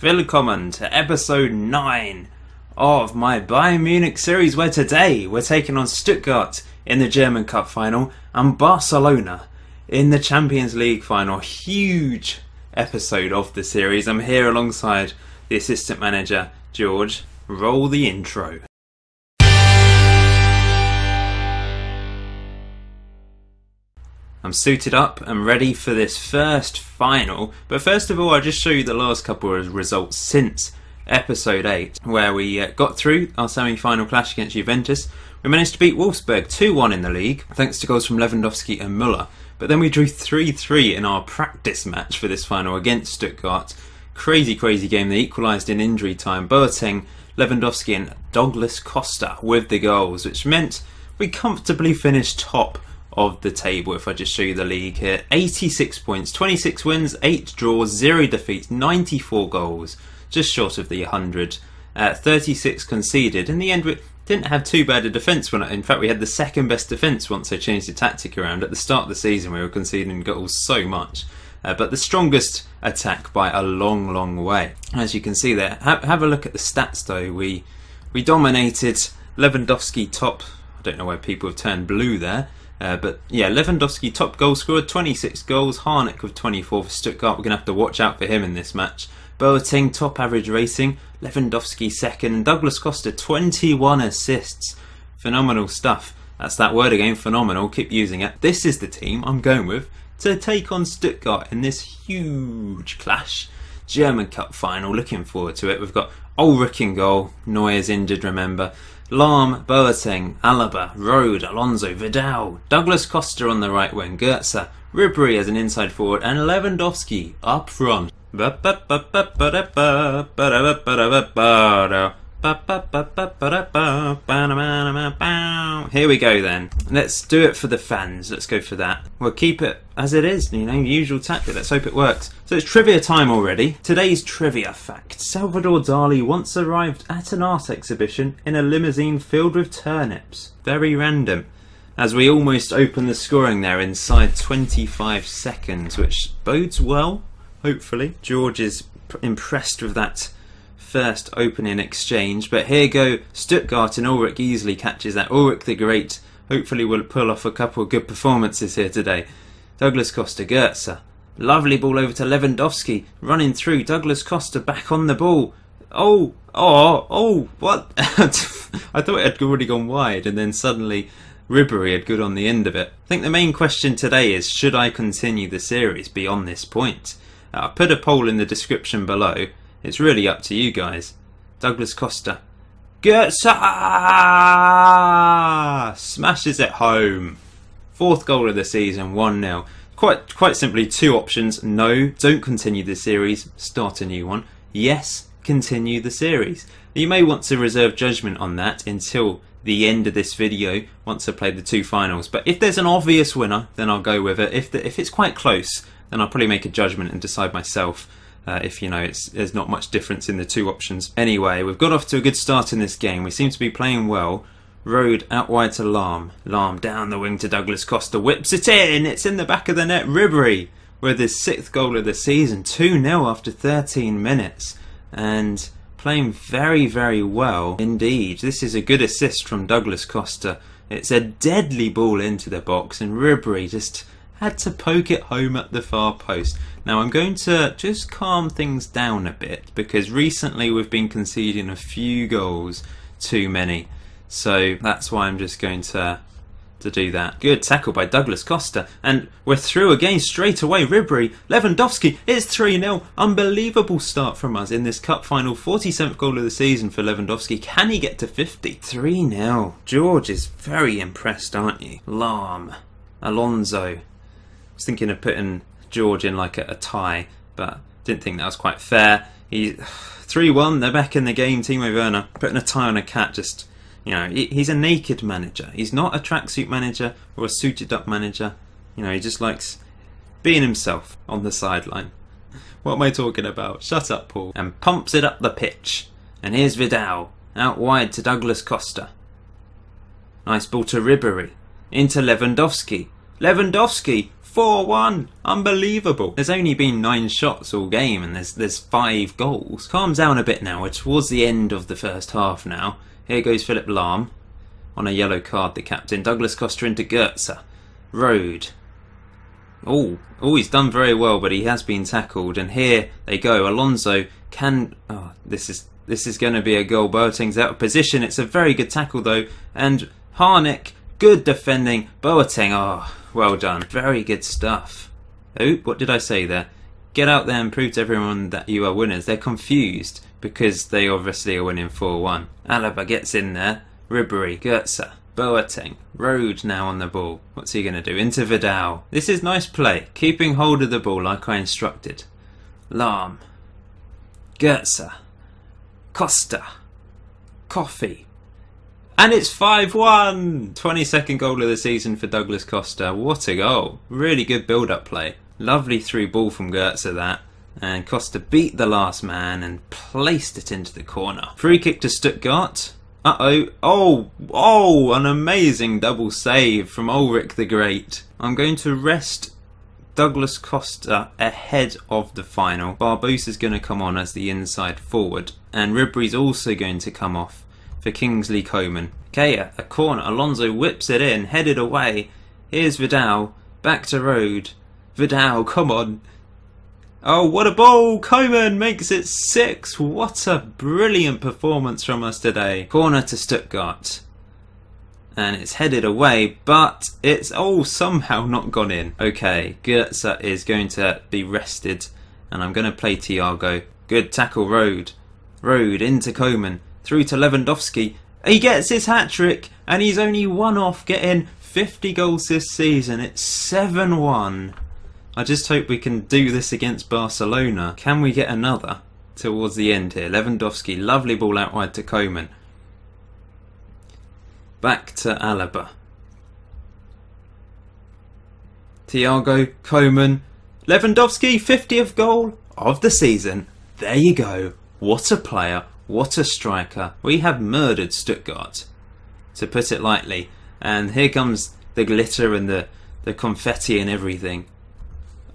Willkommen to episode 9 of my Bayern Munich series, where today we're taking on Stuttgart in the German Cup final and Barcelona in the Champions League final. Huge episode of the series. I'm here alongside the assistant manager, George. Roll the intro. I'm suited up and ready for this first final. But first of all, I'll just show you the last couple of results since episode 8, where we uh, got through our semi final clash against Juventus. We managed to beat Wolfsburg 2 1 in the league, thanks to goals from Lewandowski and Müller. But then we drew 3 3 in our practice match for this final against Stuttgart. Crazy, crazy game. They equalised in injury time. Boateng, Lewandowski, and Douglas Costa with the goals, which meant we comfortably finished top of the table. If I just show you the league here 86 points, 26 wins, 8 draws, 0 defeats, 94 goals, just short of the 100. Uh, 36 conceded. In the end, we didn't have too bad a defence. When in fact, we had the second best defence once they changed the tactic around. At the start of the season, we were conceding goals so much. Uh, but the strongest attack by a long, long way. As you can see there, have, have a look at the stats though. We we dominated Lewandowski top. I don't know why people have turned blue there. Uh, but yeah, Lewandowski top goal scorer, 26 goals. Harnik with 24 for Stuttgart. We're going to have to watch out for him in this match. Boateng top average rating. Lewandowski second. Douglas Costa 21 assists. Phenomenal stuff. That's that word again, phenomenal. Keep using it. This is the team I'm going with to take on Stuttgart in this huge clash. German Cup final. Looking forward to it. We've got Ulrich in goal. Neuer's injured, remember. Lahm, Boateng, Alaba, Rode, Alonso, Vidal, Douglas Costa on the right wing, Goetze, Ribery as an inside forward, and Lewandowski up front. Here we go then. Let's do it for the fans. Let's go for that. We'll keep it as it is, you know, usual tactic. Let's hope it works. So it's trivia time already. Today's trivia fact Salvador Dali once arrived at an art exhibition in a limousine filled with turnips. Very random. As we almost open the scoring there inside 25 seconds, which bodes well, hopefully. George is impressed with that first opening exchange. But here go Stuttgart and Ulrich easily catches that. Ulrich the Great hopefully will pull off a couple of good performances here today. Douglas Costa, Goetze. Lovely ball over to Lewandowski. Running through. Douglas Costa back on the ball. Oh, oh, oh, what? I thought it had already gone wide and then suddenly Ribery had good on the end of it. I think the main question today is should I continue the series beyond this point? Uh, I'll put a poll in the description below it's really up to you guys. Douglas Costa. Goetze ah, smashes it home. Fourth goal of the season, 1 0. Quite, quite simply, two options. No, don't continue the series, start a new one. Yes, continue the series. You may want to reserve judgment on that until the end of this video once I play the two finals. But if there's an obvious winner, then I'll go with it. If, the, if it's quite close, then I'll probably make a judgment and decide myself uh, if you know it's there's not much difference in the two options. Anyway, we've got off to a good start in this game. We seem to be playing well. Rode out wide to. Lahm down the wing to Douglas Costa. Whips it in. It's in the back of the net. Ribery with his sixth goal of the season. 2 0 after 13 minutes. And playing very, very well indeed. This is a good assist from Douglas Costa. It's a deadly ball into the box, and Ribery just had to poke it home at the far post. Now I'm going to just calm things down a bit because recently we've been conceding a few goals too many. So that's why I'm just going to to do that. Good tackle by Douglas Costa. And we're through again straight away. Ribery, Lewandowski, it's 3 0. Unbelievable start from us in this cup final. 47th goal of the season for Lewandowski. Can he get to 50? 3 0. George is very impressed, aren't you? Lahm, Alonso, was thinking of putting George in like a, a tie, but didn't think that was quite fair. He three one. They're back in the game. Timo Werner putting a tie on a cat. Just you know, he, he's a naked manager. He's not a tracksuit manager or a suited up manager. You know, he just likes being himself on the sideline. What am I talking about? Shut up, Paul. And pumps it up the pitch. And here's Vidal out wide to Douglas Costa. Nice ball to Ribery into Lewandowski. Lewandowski 4 1. Unbelievable. There's only been nine shots all game and there's, there's five goals. Calm down a bit now. We're towards the end of the first half now. Here goes Philip Lahm on a yellow card, the captain. Douglas Costa into Goetze. Rode. Oh, oh, he's done very well, but he has been tackled. And here they go. Alonso can. Oh, this is this is going to be a goal. Boateng's out of position. It's a very good tackle though, and Harnik, good defending. Boateng, oh, well done. Very good stuff. Oh, what did I say there? Get out there and prove to everyone that you are winners. They're confused because they obviously are winning 4 1. Alaba gets in there. Ribery, Goetze, Boateng, Rode now on the ball. What's he going to do? Into Vidal. This is nice play, keeping hold of the ball like I instructed. Lahm, Goetze, Costa, Coffee. And it's 5 1! 22nd goal of the season for Douglas Costa. What a goal! Really good build up play. Lovely through ball from Goetze that. And Costa beat the last man and placed it into the corner. Free kick to Stuttgart. Uh oh. Oh, oh, an amazing double save from Ulrich the Great. I'm going to rest Douglas Costa ahead of the final. Barbosa's going to come on as the inside forward, and Ribery's also going to come off for Kingsley Coman. Okay, a corner. Alonso whips it in, headed away. Here's Vidal, back to Rode. Vidal, come on. Oh, what a ball! Coman makes it six. What a brilliant performance from us today. Corner to Stuttgart. And it's headed away, but it's all oh, somehow not gone in. Okay, Goetze is going to be rested, and I'm going to play Thiago. Good tackle, Rode. Rode into Coman, through to Lewandowski. He gets his hat trick, and he's only one off getting 50 goals this season. It's 7 1. I just hope we can do this against Barcelona. Can we get another towards the end here? Lewandowski, lovely ball out wide to Coman. Back to Alaba. Thiago, Coman, Lewandowski, 50th goal of the season. There you go. What a player. What a striker. We have murdered Stuttgart, to put it lightly. And here comes the glitter and the, the confetti and everything.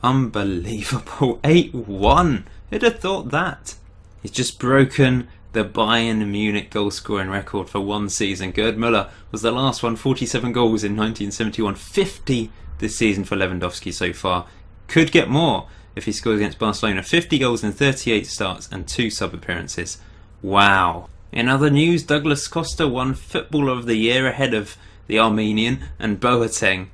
Unbelievable. 8 1. Who'd have thought that? He's just broken the Bayern Munich goal scoring record for one season. Gerd Müller was the last one, 47 goals in 1971, 50 this season for Lewandowski so far. Could get more if he scores against Barcelona. 50 goals in 38 starts and two sub appearances. Wow. In other news, Douglas Costa won Footballer of the Year ahead of the Armenian and Boateng.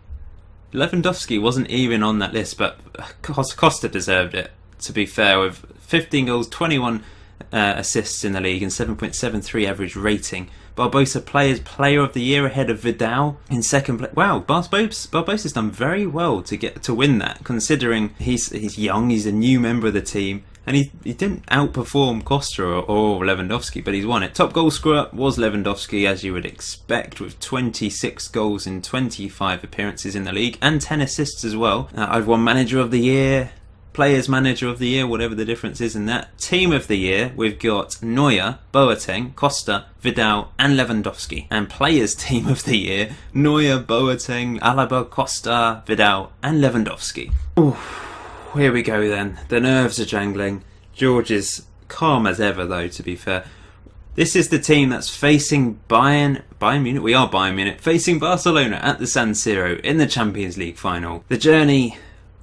Lewandowski wasn't even on that list, but Costa deserved it. To be fair, with 15 goals, 21 uh, assists in the league, and 7.73 average rating. Barbosa players player of the year ahead of Vidal in second place. Wow, Barbosa, Barbosa's done very well to get to win that, considering he's he's young, he's a new member of the team, and he, he didn't outperform Costa or, or, Lewandowski, but he's won it. Top goal scorer was Lewandowski, as you would expect, with 26 goals in 25 appearances in the league and 10 assists as well. Uh, I've won Manager of the Year, Players Manager of the Year, whatever the difference is in that. Team of the Year, we've got Neuer, Boateng, Costa, Vidal, and Lewandowski. And Players Team of the Year, Neuer, Boateng, Alaba, Costa, Vidal, and Lewandowski. Oof here we go then. The nerves are jangling. George is calm as ever, though, to be fair. This is the team that's facing Bayern, Bayern Munich, we are Bayern Munich, facing Barcelona at the San Siro in the Champions League final. The journey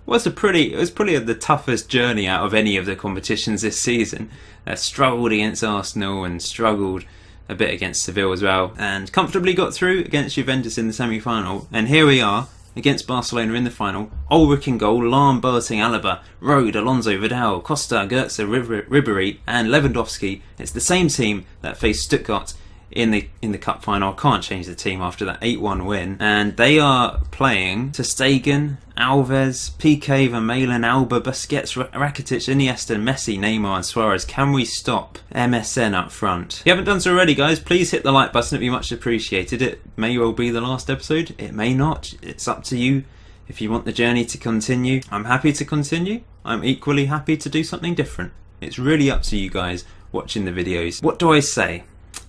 was a pretty, it was probably the toughest journey out of any of the competitions this season. Uh, struggled against Arsenal and struggled a bit against Seville as well, and comfortably got through against Juventus in the semi-final. And here we are, against Barcelona in the final. Ulrich in goal, Lahm, Boateng, Alaba, Rode, Alonso, Vidal, Costa, Goetze, Ribery, and Lewandowski. It's the same team that faced Stuttgart in the in the cup final. I can't change the team after that 8-1 win. And they are playing ter Stegen, Alves, Piqué, Vermaelen, Alba, Busquets, Rakitic, Iniesta, Messi, Neymar and Suarez. Can we stop MSN up front? If you haven't done so already guys, please hit the like button. It'd be much appreciated. It may well be the last episode. It may not. It's up to you. If you want the journey to continue, I'm happy to continue. I'm equally happy to do something different. It's really up to you guys watching the videos. What do I say?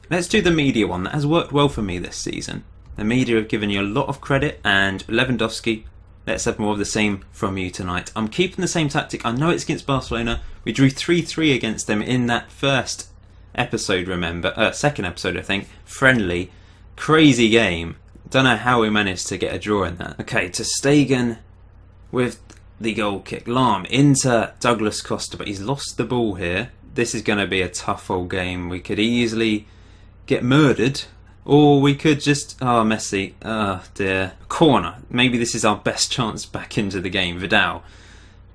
Let's do the media one. That has worked well for me this season. The media have given you a lot of credit, and Lewandowski, Let's have more of the same from you tonight. I'm keeping the same tactic. I know it's against Barcelona. We drew 3 3 against them in that first episode, remember? Uh, second episode, I think. Friendly. Crazy game. Don't know how we managed to get a draw in that. Okay, ter Stegen with the goal kick. Lahm into Douglas Costa, but he's lost the ball here. This is going to be a tough old game. We could easily get murdered or we could just. Oh, Messi. Oh, dear. Corner. Maybe this is our best chance back into the game. Vidal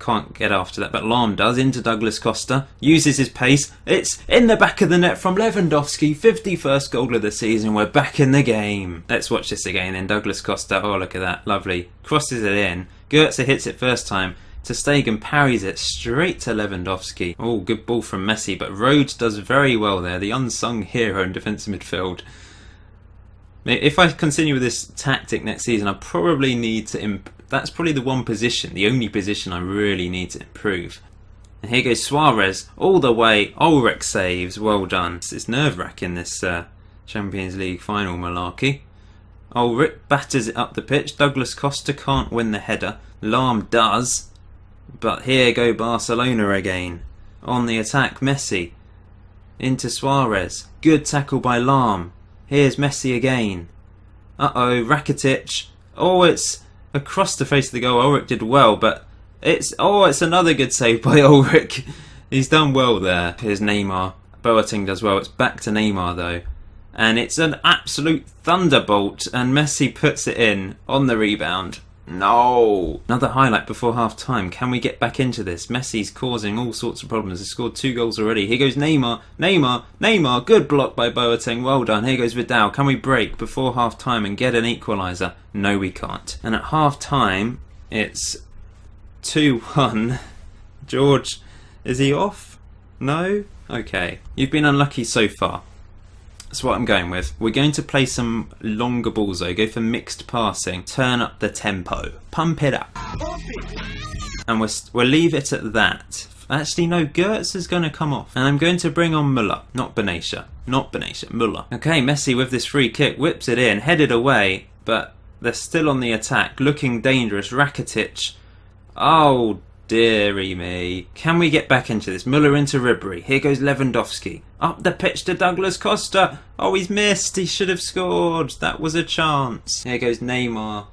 can't get after that, but Lahm does into Douglas Costa, uses his pace. It's in the back of the net from Lewandowski, 51st goal of the season. We're back in the game. Let's watch this again. Then Douglas Costa, oh look at that, lovely, crosses it in. Goetze hits it first time. Ter Stegen parries it straight to Lewandowski. Oh, good ball from Messi, but Rhodes does very well there, the unsung hero in defensive midfield. If I continue with this tactic next season, I probably need to. Imp- that's probably the one position, the only position I really need to improve. And here goes Suarez all the way. Ulrich saves. Well done. It's nerve wracking this uh, Champions League final malarkey. Ulrich batters it up the pitch. Douglas Costa can't win the header. Lahm does. But here go Barcelona again. On the attack, Messi. Into Suarez. Good tackle by Lahm. Here's Messi again. Uh oh, Rakitic. Oh, it's across the face of the goal. Ulrich did well, but it's oh, it's another good save by Ulrich. He's done well there. Here's Neymar. Boateng does well. It's back to Neymar though, and it's an absolute thunderbolt. And Messi puts it in on the rebound. No. Another highlight before half time. Can we get back into this? Messi's causing all sorts of problems. He's scored two goals already. Here goes Neymar. Neymar. Neymar. Good block by Boateng. Well done. Here goes Vidal. Can we break before half time and get an equaliser? No, we can't. And at half time, it's 2 1. George, is he off? No? Okay. You've been unlucky so far. That's what I'm going with. We're going to play some longer balls though. Go for mixed passing. Turn up the tempo. Pump it up. And we'll, we'll leave it at that. Actually, no, Goetze is going to come off. And I'm going to bring on Muller. Not Benatia. Not Benatia. Muller. Okay, Messi with this free kick. Whips it in. Headed away. But they're still on the attack. Looking dangerous. Rakitic. Oh, Deary me. Can we get back into this? Muller into Ribery. Here goes Lewandowski. Up the pitch to Douglas Costa. Oh, he's missed. He should have scored. That was a chance. Here goes Neymar.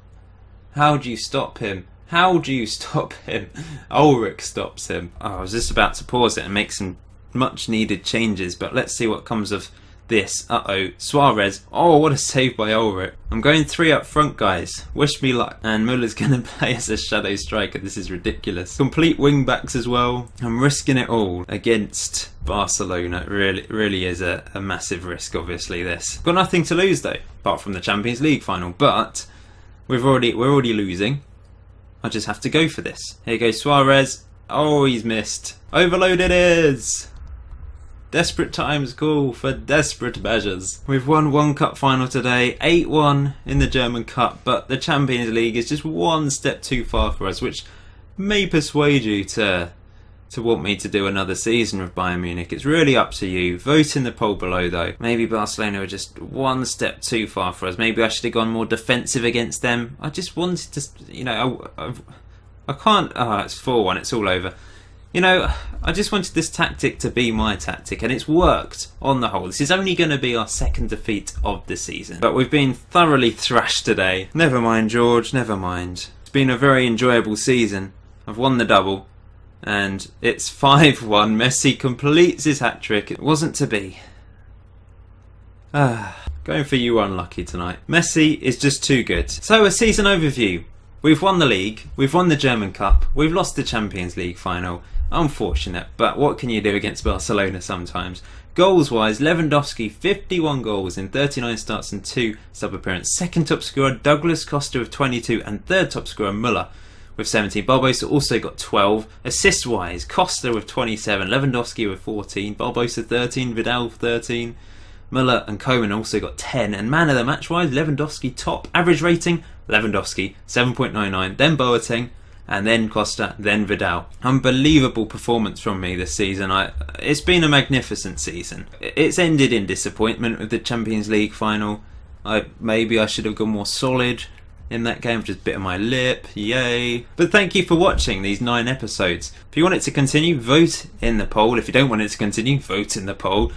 How do you stop him? How do you stop him? Ulrich stops him. Oh, I was just about to pause it and make some much needed changes, but let's see what comes of this. Uh oh. Suarez. Oh, what a save by Ulrich. I'm going three up front, guys. Wish me luck. And Muller's going to play as a shadow striker. This is ridiculous. Complete wing backs as well. I'm risking it all against Barcelona. Really, really is a, a massive risk, obviously, this. Got nothing to lose, though, apart from the Champions League final. But we've already, we're already losing. I just have to go for this. Here goes Suarez. Oh, he's missed. Overload it is! Desperate times call for desperate measures. We've won one cup final today, 8 1 in the German Cup, but the Champions League is just one step too far for us, which may persuade you to to want me to do another season of Bayern Munich. It's really up to you. Vote in the poll below though. Maybe Barcelona are just one step too far for us. Maybe I should have gone more defensive against them. I just wanted to, you know, I, I, I can't. Oh, it's 4 1, it's all over. You know, I just wanted this tactic to be my tactic, and it's worked on the whole. This is only going to be our second defeat of the season. But we've been thoroughly thrashed today. Never mind, George, never mind. It's been a very enjoyable season. I've won the double, and it's 5 1. Messi completes his hat trick. It wasn't to be. Ah, going for you unlucky tonight. Messi is just too good. So, a season overview. We've won the league, we've won the German Cup, we've lost the Champions League final. Unfortunate, but what can you do against Barcelona sometimes? Goals wise, Lewandowski 51 goals in 39 starts and 2 sub appearances. Second top scorer Douglas Costa with 22 and third top scorer Muller with 17. Barbosa also got 12. Assist wise, Costa with 27, Lewandowski with 14, Barbosa 13, Vidal 13. Muller and Coman also got 10. And man of the match wise, Lewandowski top. Average rating, Lewandowski 7.99. Then Boateng, and then Costa, then Vidal. Unbelievable performance from me this season. I, it's been a magnificent season. It's ended in disappointment with the Champions League final. I maybe I should have gone more solid, in that game, just bit of my lip, yay. But thank you for watching these nine episodes. If you want it to continue, vote in the poll. If you don't want it to continue, vote in the poll.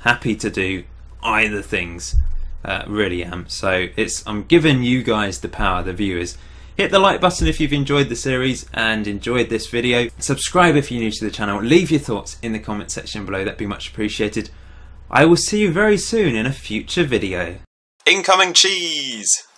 Happy to do either things. Uh, really am. So it's I'm giving you guys the power, the viewers. Hit the like button if you've enjoyed the series and enjoyed this video. Subscribe if you're new to the channel. Leave your thoughts in the comment section below. That'd be much appreciated. I will see you very soon in a future video. Incoming cheese!